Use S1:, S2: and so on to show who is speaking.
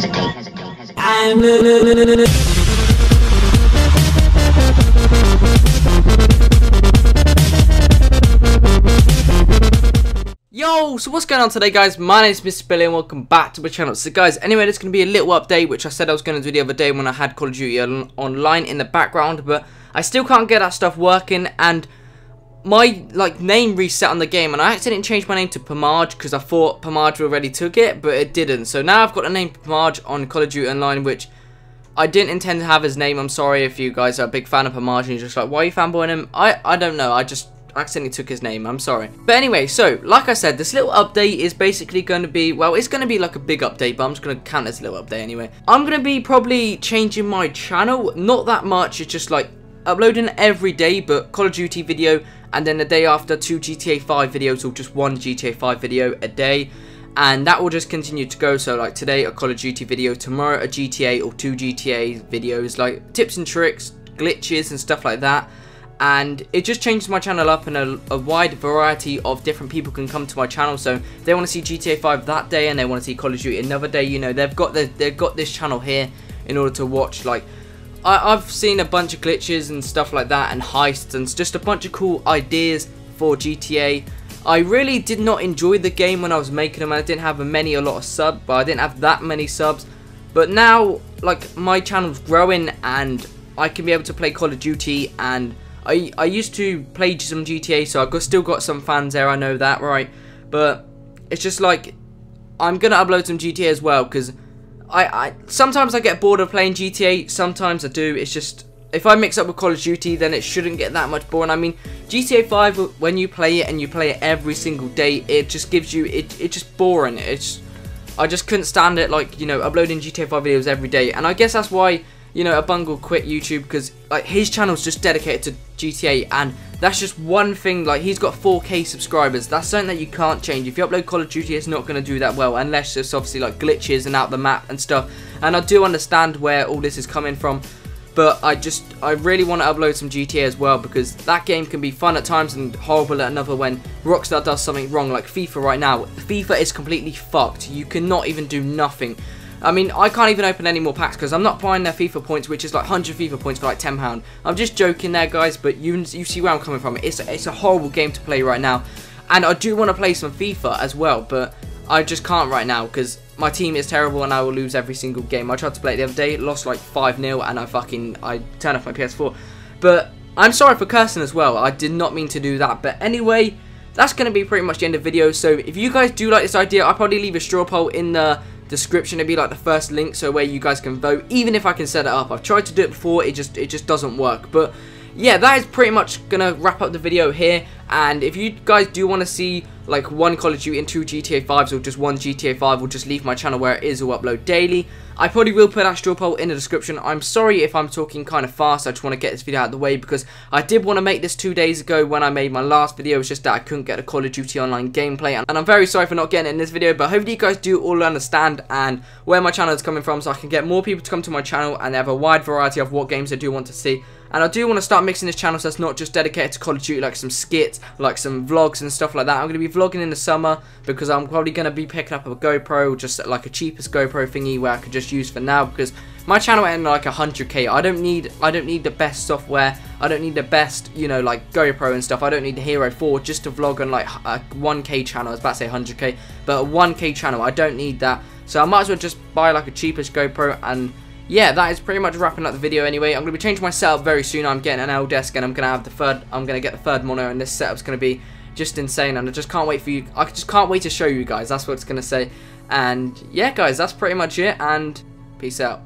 S1: hesitate, hesitate, hesitate.
S2: Yo, so what's going on today guys? My name is Mr. Billy and welcome back to my channel. So guys, anyway, there's going to be a little update which I said I was going to do the other day when I had Call of Duty on online in the background, but I still can't get that stuff working and my like name reset on the game and I accidentally changed my name to Pomage because I thought Pomage already took it, but it didn't. So now I've got the name Pomage on Call of Duty Online which I didn't intend to have his name. I'm sorry if you guys are a big fan of Pomage and you're just like, why are you fanboying him? I, I don't know. I just accidentally took his name. I'm sorry. But anyway, so like I said, this little update is basically going to be, well, it's going to be like a big update, but I'm just going to count this little update anyway. I'm going to be probably changing my channel. Not that much. It's just like uploading every day, but Call of Duty video, and then the day after, two GTA 5 videos, or just one GTA 5 video a day. And that will just continue to go, so like today a Call of Duty video, tomorrow a GTA or two GTA videos, like tips and tricks, glitches and stuff like that. And it just changes my channel up and a, a, wide variety of different people can come to my channel. So they want to see GTA 5 that day and they want to see Call of Duty another day. You know they've got the, they've got this channel here in order to watch like I, I've seen a bunch of glitches and stuff like that and heists and just a bunch of cool ideas for GTA I really did not enjoy the game when I was making them. I didn't have a many a lot of subs but I didn't have that many subs. But now like my channel's growing and I can be able to play Call of Duty and I, I used to play some GTA, so I've got, still got some fans there, I know that, right? But it's just like, I'm going to upload some GTA as well, because I, I sometimes I get bored of playing GTA, sometimes I do, it's just, if I mix up with Call of Duty, then it shouldn't get that much boring. I mean, GTA 5, uh, when you play it and you play it every single day, it just gives you, it, it's just boring, it's, I just couldn't stand it, like, you know, uploading GTA 5 videos every day, and I guess that's why you know, a bungle quit YouTube because like his channel's just dedicated to GTA and that's just one thing, like he's got 4k subscribers, that's something that you can't change. If you upload Call of Duty, it's not going to do that well unless there's obviously like glitches and out the map and stuff. And I do understand where all this is coming from, but I just, I really want to upload some GTA as well because that game can be fun at times and horrible at another when Rockstar does something wrong like FIFA right now. FIFA is completely fucked, you cannot even do nothing. I mean, I can't even open any more packs because I'm not buying their FIFA points, which is like 100 FIFA points for like £10. I'm just joking there, guys, but you you see where I'm coming from. It's a, it's a horrible game to play right now. And I do want to play some FIFA as well, but I just can't right now because my team is terrible and I will lose every single game. I tried to play it the other day, lost like 5-0 and I fucking, I turned off my PS4. But I'm sorry for cursing as well. I did not mean to do that. But anyway, that's going to be pretty much the end of the video. So if you guys do like this idea, I'll probably leave a straw poll in the description to be like the first link so where you guys can vote. Even if I can set it up I've tried to do it before it just it just doesn't work. But yeah that is pretty much gonna wrap up the video here. And if you guys do want to see like one Call of Duty and two GTA 5s or just one GTA 5 or just leave my channel where it is or upload daily I probably will put that straw poll in the description. I'm sorry if I'm talking kind of fast. I just want to get this video out of the way because I did want to make this two days ago when I made my last video. It's just that I couldn't get a Call of Duty Online gameplay. And I'm very sorry for not getting in this video. But hopefully you guys do all understand and where my channel is coming from so I can get more people to come to my channel and they have a wide variety of what games they do want to see. And I do want to start mixing this channel so it's not just dedicated to Call of Duty, like some skits, like some vlogs and stuff like that. I'm going to be vlogging in the summer because I'm probably going to be picking up a GoPro, just like a cheapest GoPro thingy where I could just use for now because my channel ended like 100k. I don't need I don't need the best software. I don't need the best, you know, like GoPro and stuff. I don't need the Hero 4 just to vlog on like a 1k channel. I was about to say 100k, but a 1k channel. I don't need that. So I might as well just buy like a cheapest GoPro and yeah, that is pretty much wrapping up the video anyway. I'm going to be changing my setup very soon. I'm getting an L desk and I'm going to have the third, I'm going to get the third monitor and this setup's going to be just insane and I just can't wait for you, I just can't wait to show you guys. That's what it's going to say. And yeah, guys, that's pretty much it and peace out.